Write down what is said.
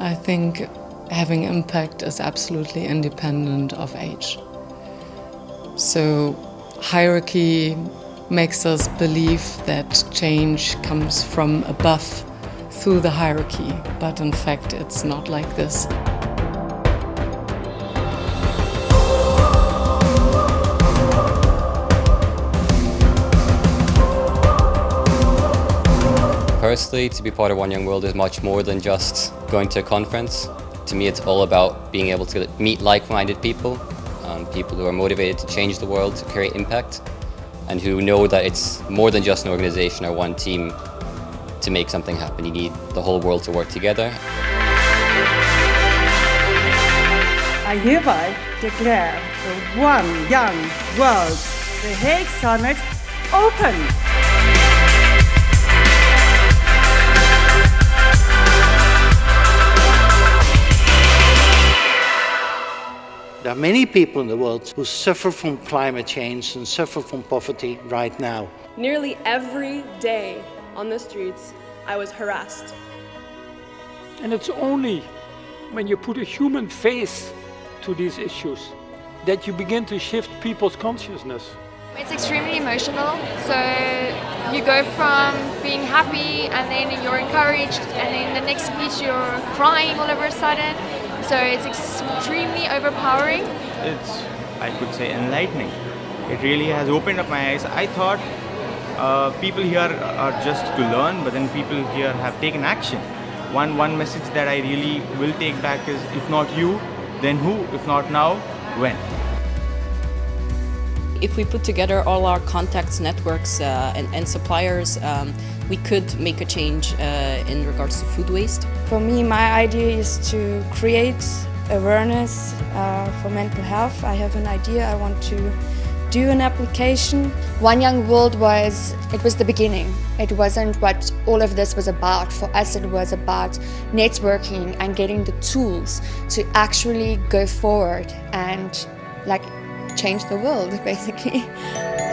I think having impact is absolutely independent of age. So, hierarchy makes us believe that change comes from above through the hierarchy, but in fact, it's not like this. Personally, to be part of One Young World is much more than just going to a conference. To me, it's all about being able to meet like-minded people, um, people who are motivated to change the world, to create impact, and who know that it's more than just an organization or one team to make something happen. You need the whole world to work together. I hereby declare the One Young World, the Hague Summit, open. There are many people in the world who suffer from climate change and suffer from poverty right now. Nearly every day on the streets, I was harassed. And it's only when you put a human face to these issues that you begin to shift people's consciousness. It's extremely emotional. So you go from being happy and then you're encouraged and then the next speech you're crying all of a sudden. So it's extremely overpowering. It's, I could say, enlightening. It really has opened up my eyes. I thought uh, people here are just to learn, but then people here have taken action. One, one message that I really will take back is if not you, then who? If not now, when? If we put together all our contacts, networks, uh, and, and, suppliers, um, we could make a change uh, in regards to food waste. For me, my idea is to create awareness uh, for mental health. I have an idea, I want to do an application. One Young World was, it was the beginning. It wasn't what all of this was about. For us, it was about networking and getting the tools to actually go forward and like change the world, basically.